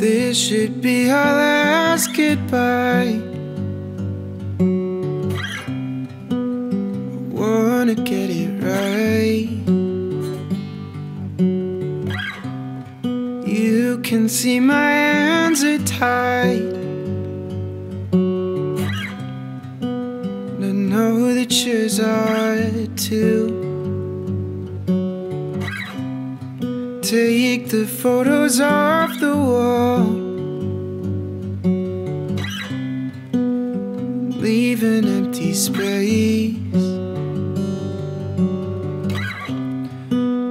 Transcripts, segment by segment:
this should be our last goodbye. I wanna get it right. You can see my hands are tied. And I know that yours are too. Take the photos off the wall. Leave an empty space.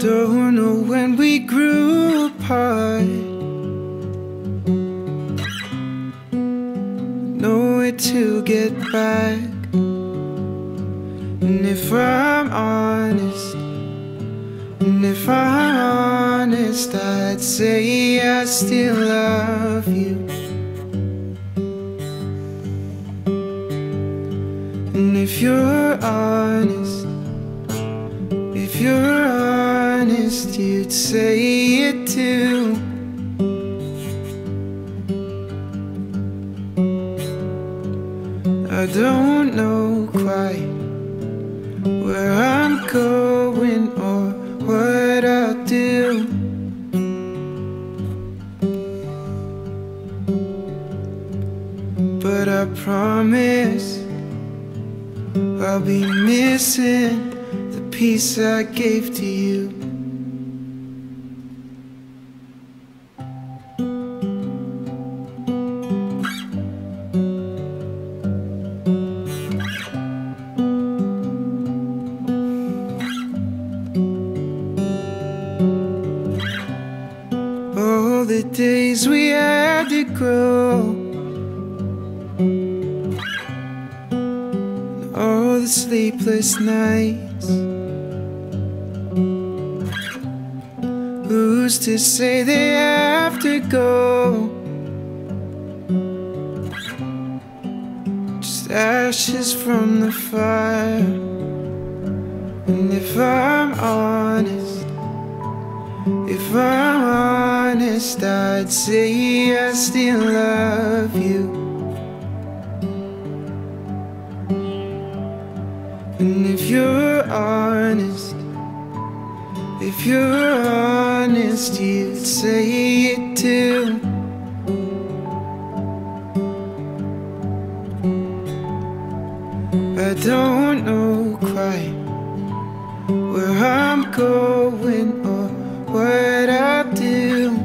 Don't know when we grew apart. Know where to get back. And if I'm honest, and if I'm I'd say I still love you. And if you're honest, if you're honest, you'd say it too. I don't know quite where I'm going But I promise I'll be missing the piece I gave to you. All the days we had to grow. The sleepless nights. Who's to say they have to go? Just ashes from the fire. And if I'm honest, if I'm honest, I'd say I still love you. And if you're honest, if you're honest, you'd say it too. I don't know quite where I'm going or what I do.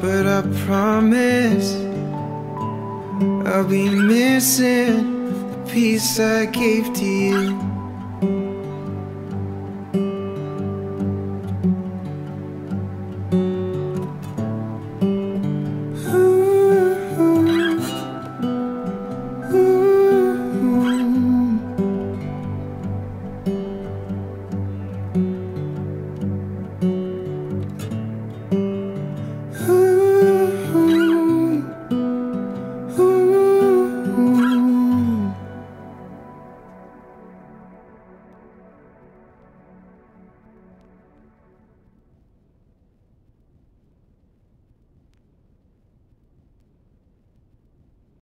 But I promise I'll be missing the piece I gave to you.